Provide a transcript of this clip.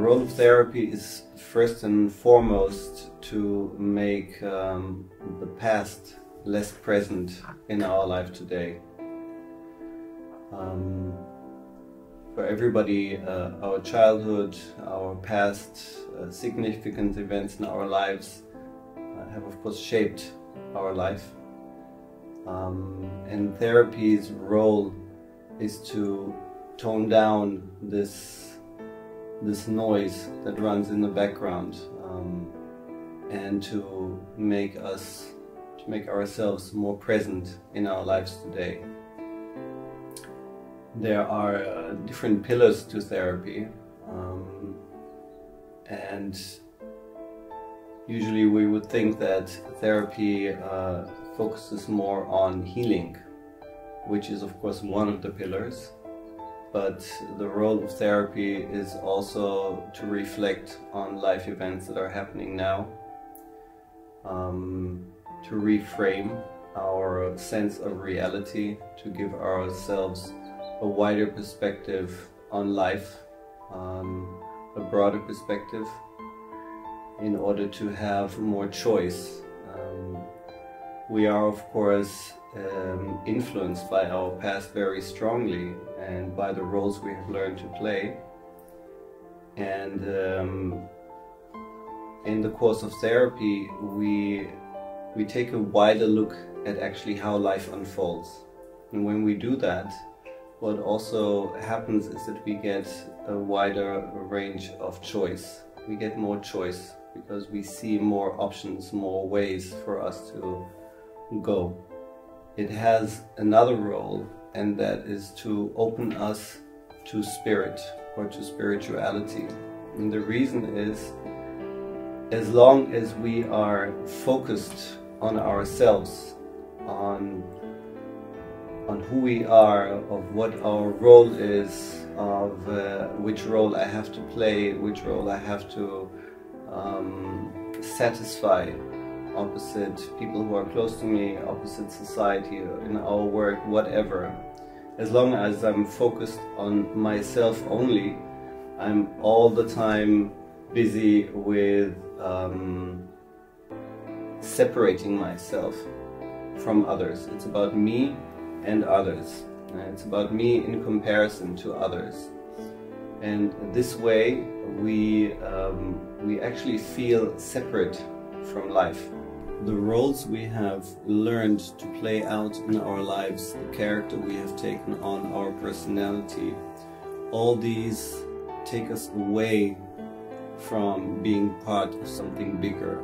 role of therapy is first and foremost to make um, the past less present in our life today. Um, for everybody, uh, our childhood, our past uh, significant events in our lives uh, have, of course, shaped our life. Um, and therapy's role is to tone down this this noise that runs in the background um, and to make us to make ourselves more present in our lives today. There are uh, different pillars to therapy um, and usually we would think that therapy uh, focuses more on healing which is of course one of the pillars but the role of therapy is also to reflect on life events that are happening now, um, to reframe our sense of reality, to give ourselves a wider perspective on life, um, a broader perspective, in order to have more choice. Um, we are, of course, um, influenced by our past very strongly and by the roles we have learned to play. And um, in the course of therapy, we we take a wider look at actually how life unfolds. And when we do that, what also happens is that we get a wider range of choice. We get more choice because we see more options, more ways for us to go. It has another role and that is to open us to spirit or to spirituality. And the reason is as long as we are focused on ourselves, on on who we are, of what our role is, of uh, which role I have to play, which role I have to um, satisfy opposite people who are close to me, opposite society, in our work, whatever. As long as I'm focused on myself only, I'm all the time busy with um, separating myself from others. It's about me and others. It's about me in comparison to others. And this way, we, um, we actually feel separate from life the roles we have learned to play out in our lives, the character we have taken on, our personality, all these take us away from being part of something bigger,